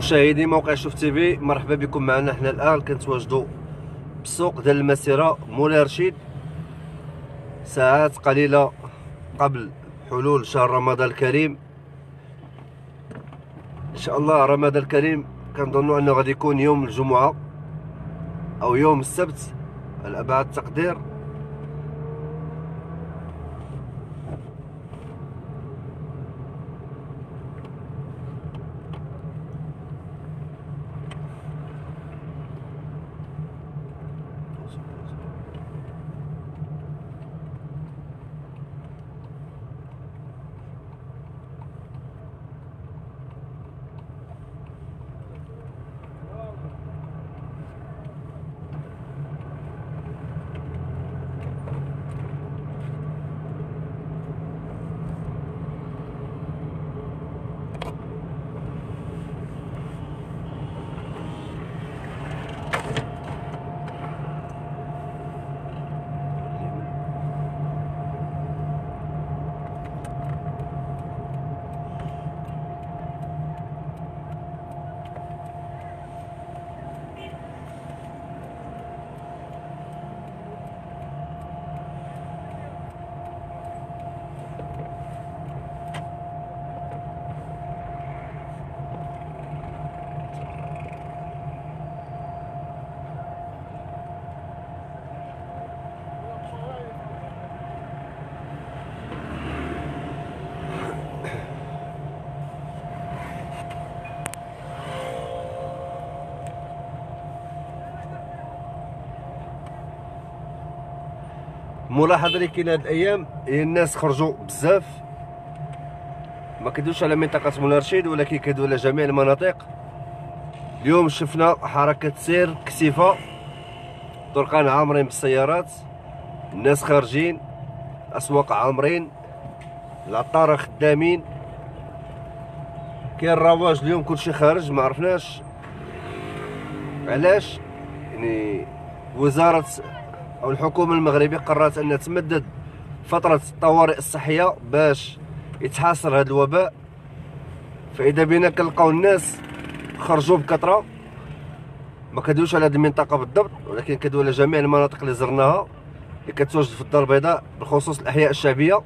مشاهدي موقع شوف تيفي مرحبا بكم معنا حنا الآن. كنتواجدوا بالسوق ديال المسيرة مولاي رشيد. ساعات قليلة قبل حلول شهر رمضان الكريم. إن شاء الله رمضان الكريم كنظنوا أنه غادي يكون يوم الجمعة أو يوم السبت على ابعد التقدير الملاحظه اللي كاينة هاد الأيام هي الناس خرجوا بزاف. ما كيدوش على منطقة مولاي رشيد ولكن كيدوا على جميع المناطق. اليوم شفنا حركة سير كثيفه طرقان عامرين بالسيارات. الناس خارجين أسواق عامرين العطاره خدامين. كاين رواج اليوم كلشي خارج ما عرفناش. علاش؟ يعني وزارة أو الحكومة المغربية قررت انها تمدد فترة الطوارئ الصحية باش يتحاصر هذا الوباء. فإذا بينا كنلقاو الناس خرجوا بكثرة ما كدويش على هذه المنطقة بالضبط ولكن كدوي على جميع المناطق اللي زرناها اللي كتواجد في الدار البيضاء بخصوص الأحياء الشعبية.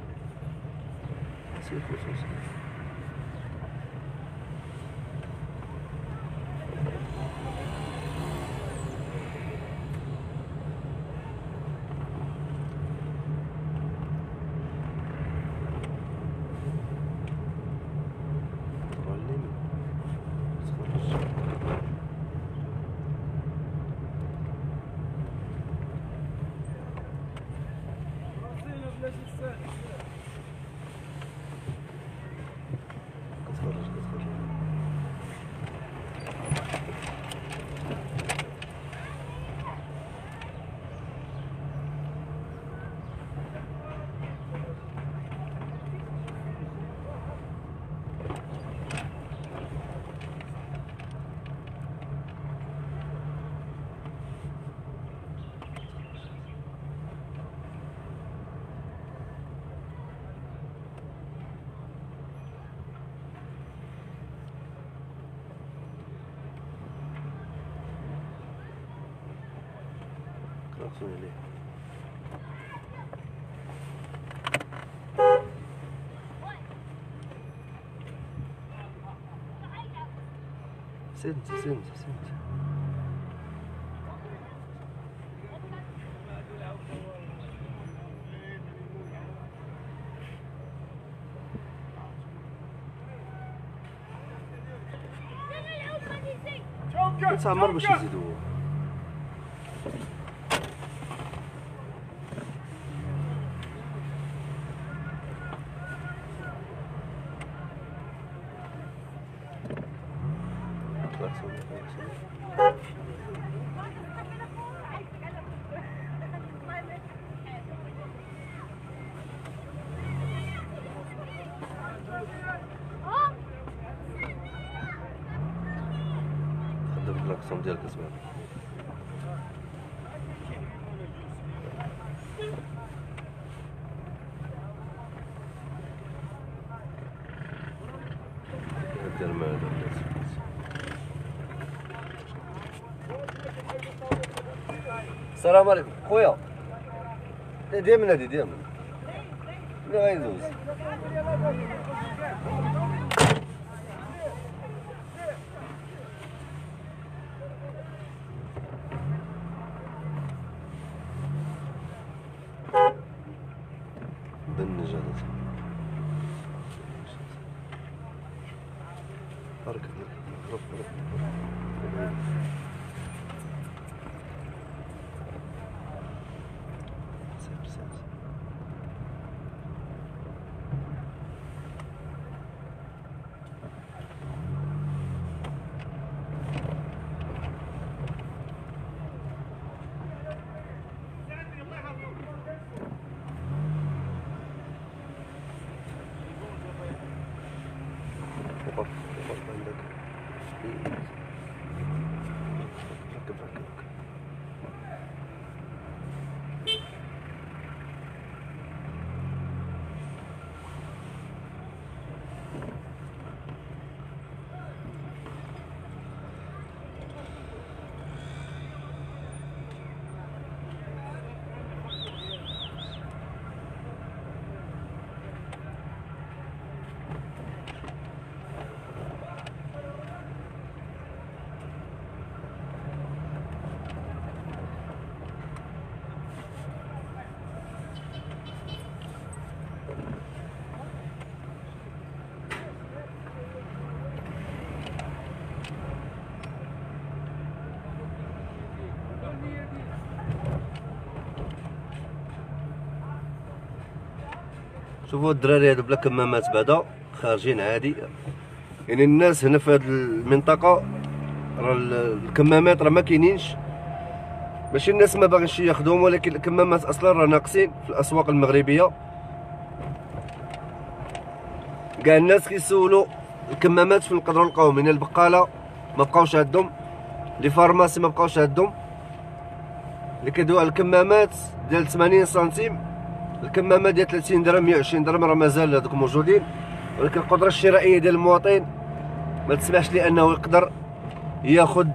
رسول الله سنت سنت سنت تعمر باش يزيدوا ter medo desse passo. Será mar... Coelho! Dê-me, Nadi, dê-me. Não é, Luz. Não é, Luz. Hop up, hop up, and look. Look, look, look. شوفوا الدراري هادو بلا كمامات بعدا خارجين عادي. يعني الناس هنا في هاد المنطقة راه ال- الكمامات راه ما كاينينش. ماشي الناس ما باغينش ياخذوهم ولكن الكمامات أصلا راه ناقصين في الأسواق المغربية. كاع الناس كيسولوا الكمامات فين نقدروا نلقاوهم هنا البقالة ما بقاوش عندهم لي فارماسي ما بقاوش عندهم. اللي على الكمامات ديال 80 سنتيم الكمامه ديال 30 درهم 120 درهم راه مازال هذوك موجودين. ولكن القدرة الشرائية ديال المواطن ما تسمحش ليه انه يقدر ياخذ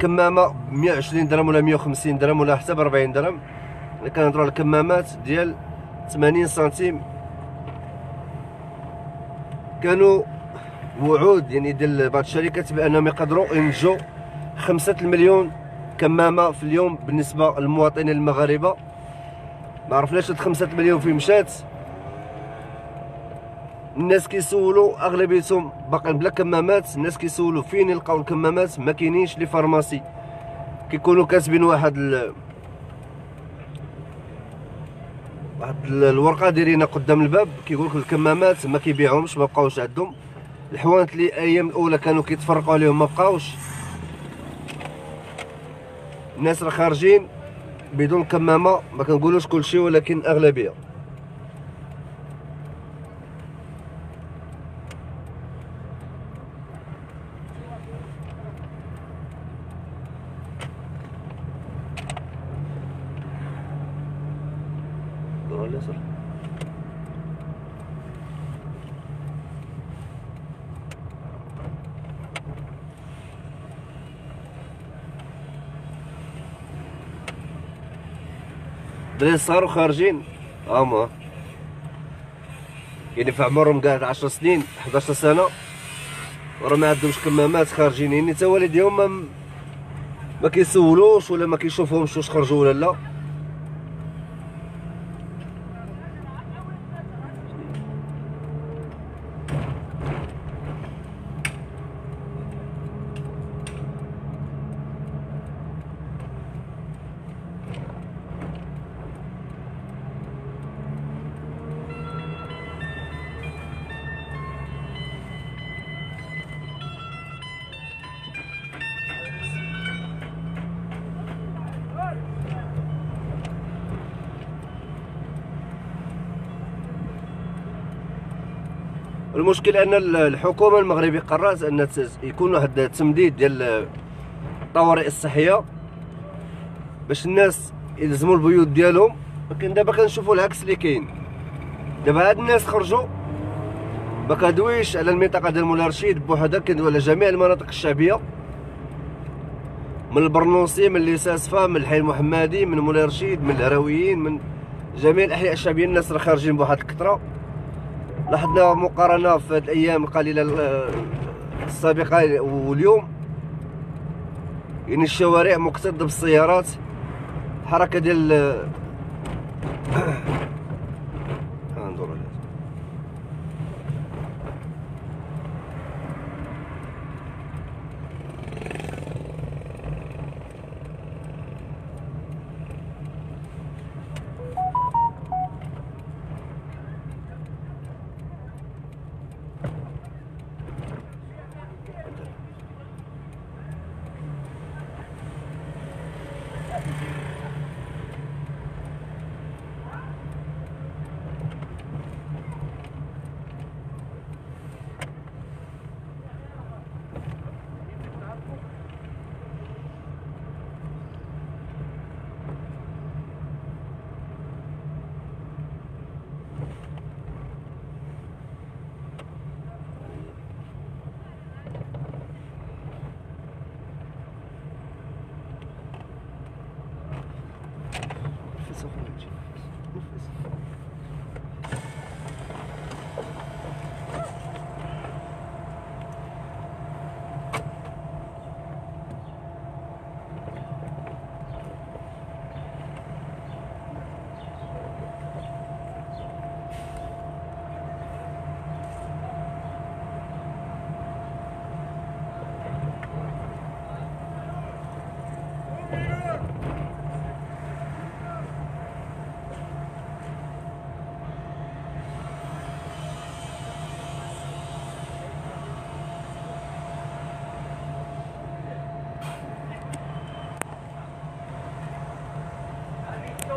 كمامة ب 120 درهم ولا 150 درهم ولا حتى ب 40 درهم كنهضروا على الكمامات ديال 80 سنتيم كانوا وعود يعني ديال بعض الشركات بأنهم يقدروا ينتجوا خمسة المليون كمامة في اليوم بالنسبة للمواطنين المغاربة. ما عرفناش هاد خمسة مليون فين مشات. الناس كيسولوا أغلبيتهم باقيين بلا كمامات. الناس كيسولوا فين يلقاو الكمامات؟ ما كاينينش لي فارماسي. كيكونوا كاتبين واحد ال... واحد ال- الورقة دايرينها قدام الباب. كيقول لك الكمامات ما كيبيعهمش ما بقاوش عندهم. الحوانت اللي أيام الأولى كانوا كيتفرقوا عليهم ما بقاوش. الناس راه خارجين. بدون كمامة ما كنقولوش كلشي ولكن أغلبية. الدراري الصغار خارجين. هما يعني في عمرهم قاعد 10 سنين 11 سنة وراه ما عندهمش كمامات خارجين. يعني تا والديهم ما كيسولوش ولا ما كيشوفهمش واش خرجوا ولا لا. المشكل أن ال- الحكومة المغربيه قررت أن يكون واحد التمديد ديال الطوارئ الصحية باش الناس يلزموا البيوت ديالهم. ولكن دابا كنشوفوا العكس اللي كاين. دابا هاد الناس خرجوا. ما كدويش على المنطقة ديال مولا رشيد بوحدها كندوي على جميع المناطق الشعبية. من البرنوسي من ليساسفا من الحي المحمدي من مولاي رشيد من الهراويين من جميع الأحياء الشعبية الناس راه خارجين بواحد الكثرة. لاحظنا مقارنة في هذه الأيام القليله السابقة واليوم. يعني الشوارع مكتظة بالسيارات. حركة ديال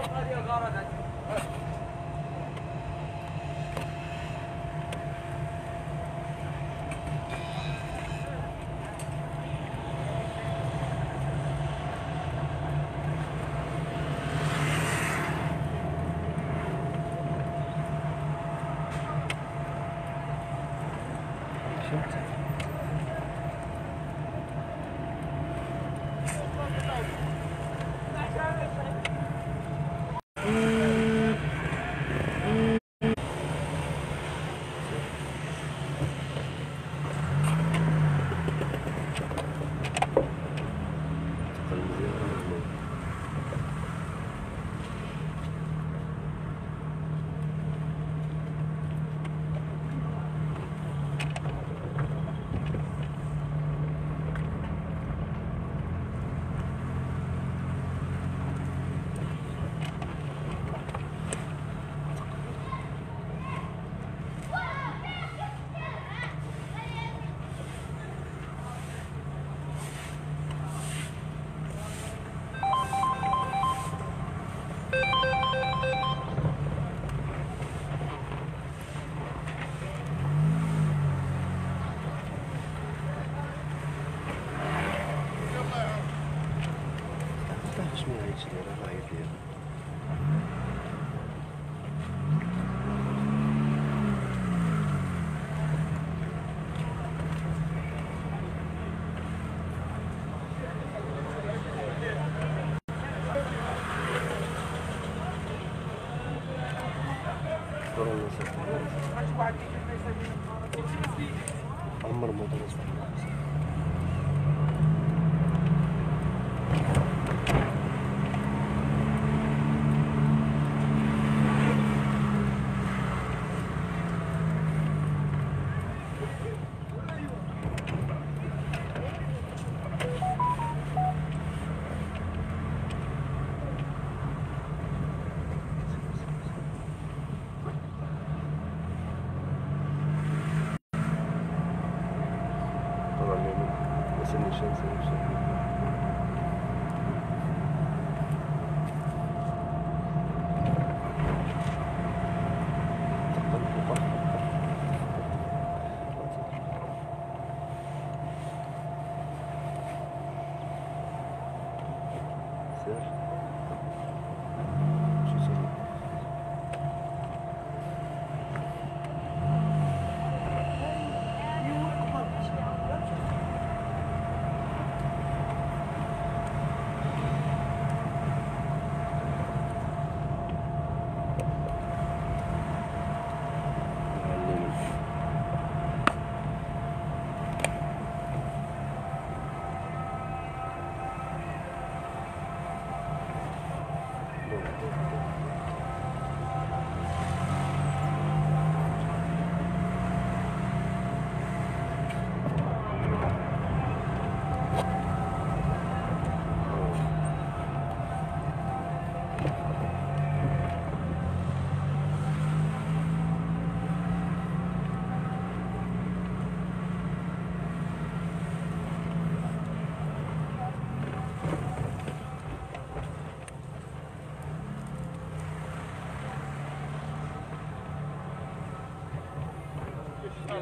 عمر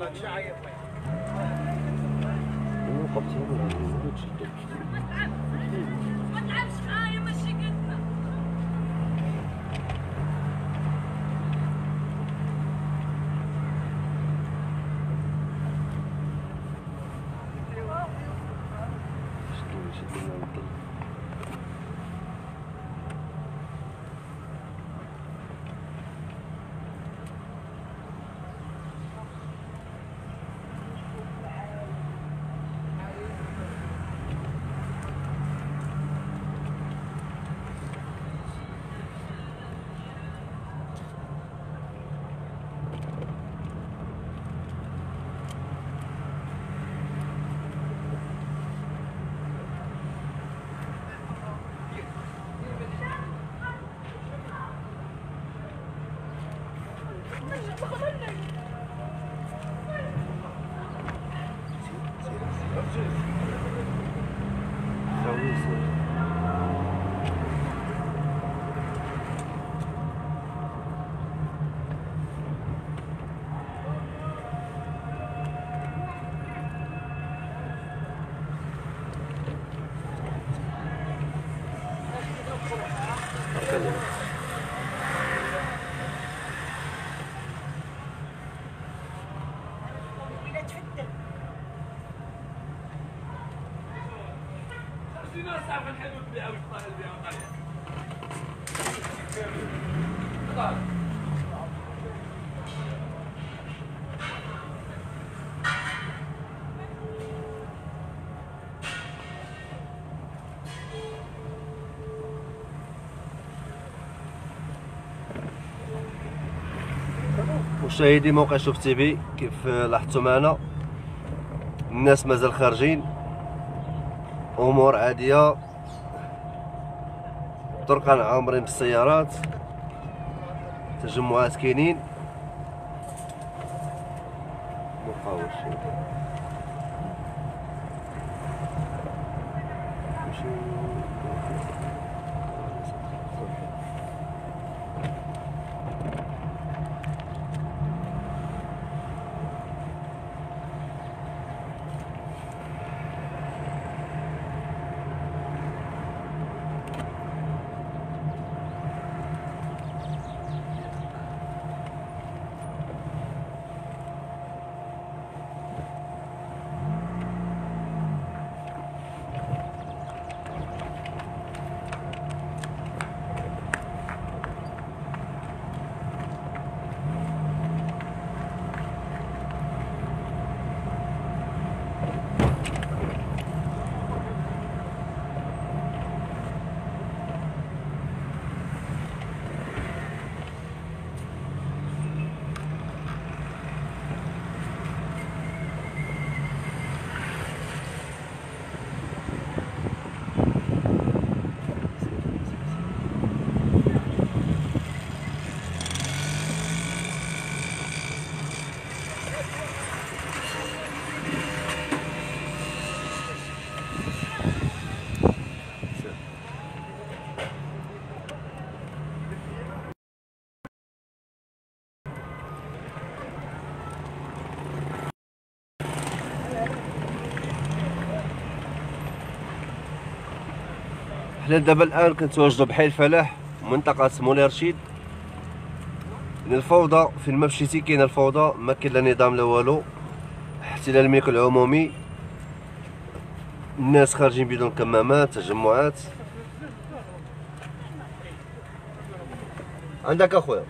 giant مشاهدي موقع شوف تي في كيف لاحظتوا معنا؟ الناس مازال خارجين. امور عادية. طرقان عامرين بالسيارات تجمعات كاينين. مقاوش حنا دابا الان كنتواجدوا بحي الفلاح منطقة مولاي رشيد الفوضى فين ما مشيتي كاينة الفوضى ما كاين لا نظام لا والو احتلال الملك العمومي. الناس خارجين بدون كمامات تجمعات. عندك أخويا؟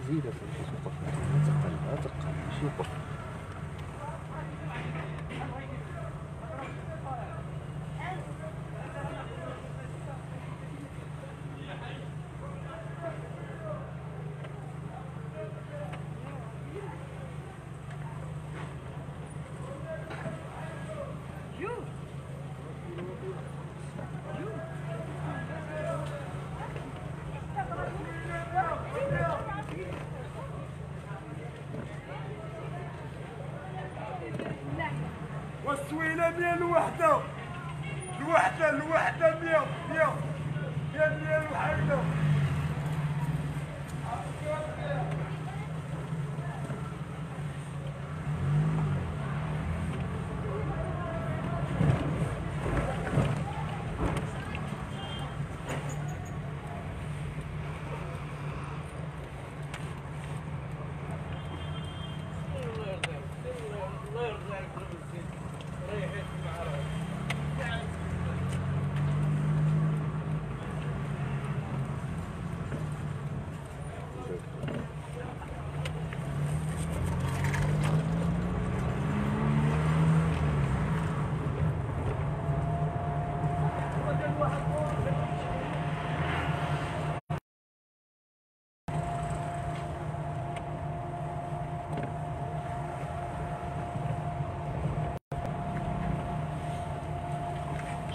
تزيد في السوق لا تقل لا تقل سوق والسويله الوحدة. الوحدة الوحدة.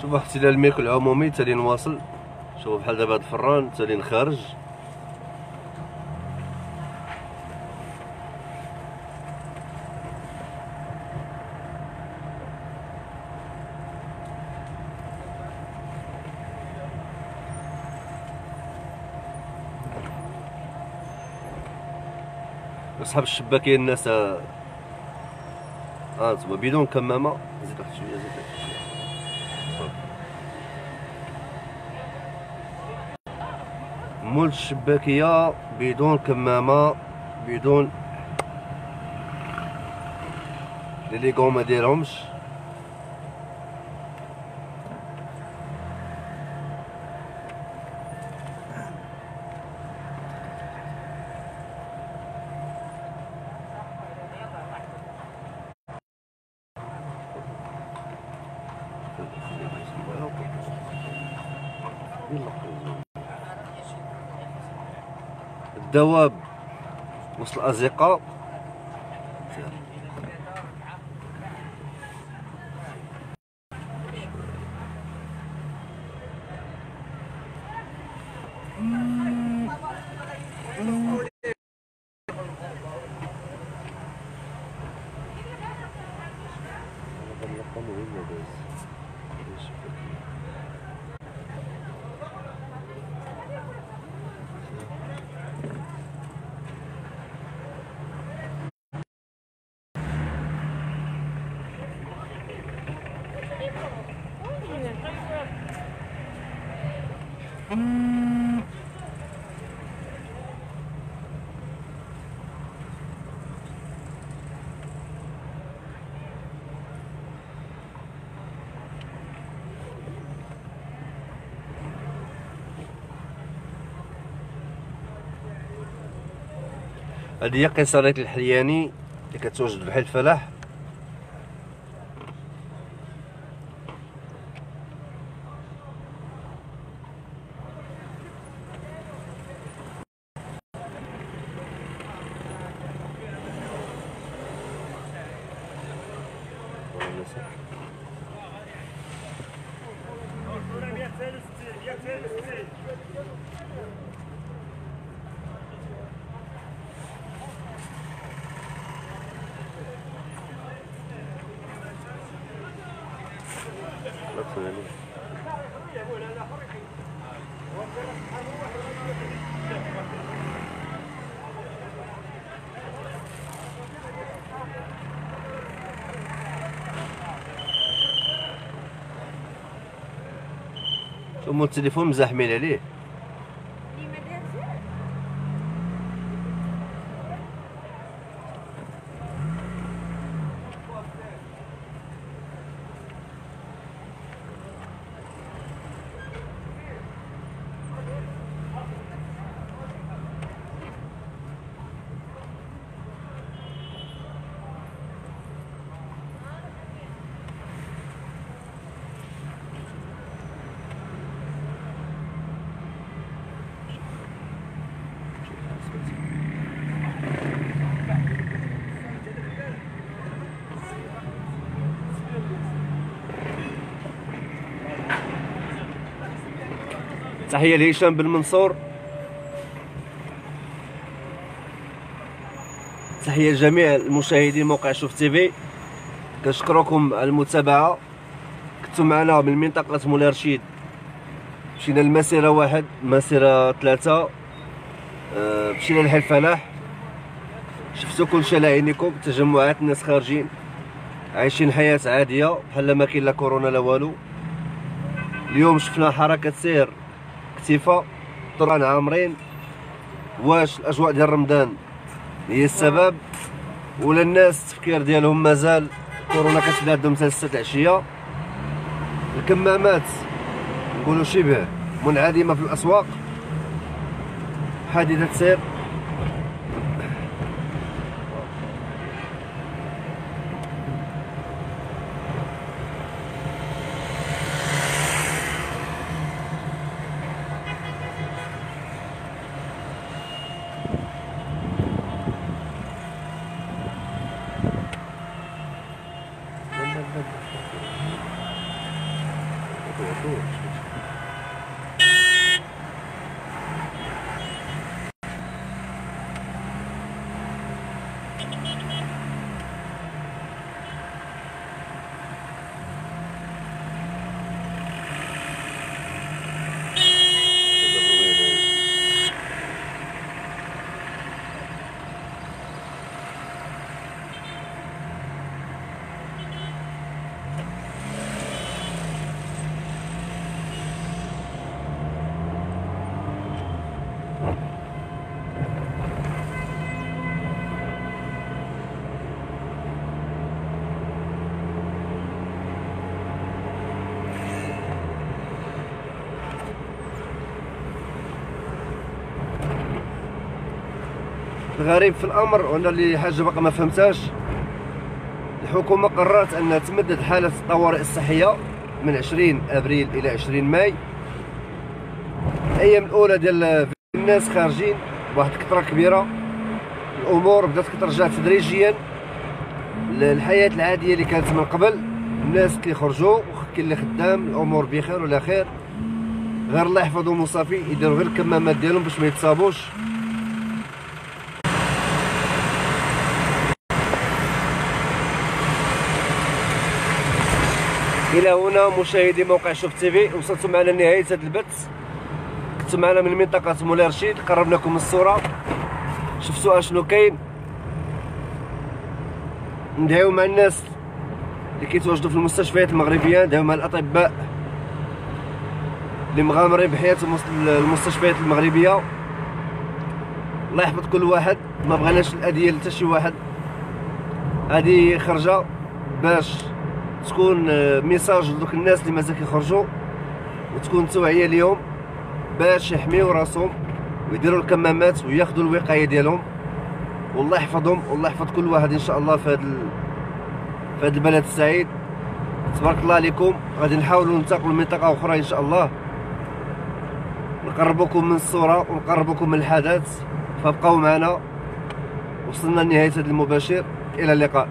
شوف احتلال الملك العمومي تالي نواصل. شوف بحال دابا هاد الفران تالي نخرج أصحاب الشباكية الناس آه انتما بدون كمامة؟ زيد واحد شوية زيد واحد شوية مول الشباكية بدون كمامة بدون لي ليغون ما ديرهمش الدواب وسط الأزقة هذه هي قيصرية الحلياني اللي كتواجد بحي الفلاح. হয়েছে ام التليفون مزاحمين عليه. تحيه لهشام بن منصور. تحية لجميع المشاهدين موقع شوف تيفي كنشكركم على المتابعة. كنتم معنا من منطقة مولاي رشيد. مشينا المسيره واحد مسيرة ثلاثة. أه مشينا لحي الفلاح. شفتوا كلشي على عينيكم تجمعات الناس خارجين. عايشين حياة عادية بحال ما كاين لا كورونا لا والو. اليوم شفنا حركة سير. اختفاء طرقان عامرين. واش الأجواء ديال رمضان؟ هي السبب؟ ولا الناس التفكير ديالهم مازال؟ كورونا كتبدا عندهم حتى 6 العشية. الكمامات نقولوا شبه منعدمة في الأسواق. حادثة سير. الغريب في الأمر وأنا اللي حاجة باقا ما فهمتهاش. الحكومة قررت انها تمدد حالة الطوارئ الصحية من 20 أبريل إلى 20 ماي. الأيام الأولى ديال الناس خارجين بواحد الكثرة كبيرة. الأمور بدات كترجع تدريجيا للحياة العادية اللي كانت من قبل. الناس كيخرجوا كاين اللي خدام الأمور بخير ولا خير. غير الله يحفظهم وصافي يديروا غير الكمامات ديالهم باش ما يتصابوش. إلى هنا مشاهدي موقع شوف تيفي وصلتم معنا لنهاية هذا البث. كنتم معنا من منطقة مولاي رشيد قربنا لكم الصورة. شفتوا أشنو كاين. ندعيو مع الناس اللي كيتواجدوا في المستشفيات المغربية ندعيو مع الأطباء اللي مغامرين بحياتهم وسط المستشفيات المغربية. الله يحفظ كل واحد ما بغيناش الأذية لتا شي واحد. هذه خرجة باش تكون آه، ميساج لدوك الناس اللي مازال كيخرجوا وتكون توعيه اليوم باش يحميو راسهم ويديروا الكمامات وياخذوا الوقاية ديالهم. والله يحفظهم والله يحفظ كل واحد إن شاء الله في هذا في هذا البلد السعيد. تبارك الله عليكم. غادي نحاولوا ننتقلوا لمنطقة أخرى إن شاء الله. نقربكم من الصورة ونقربكم من الحدث فابقوا معنا. وصلنا لنهاية هذا المباشر. إلى اللقاء.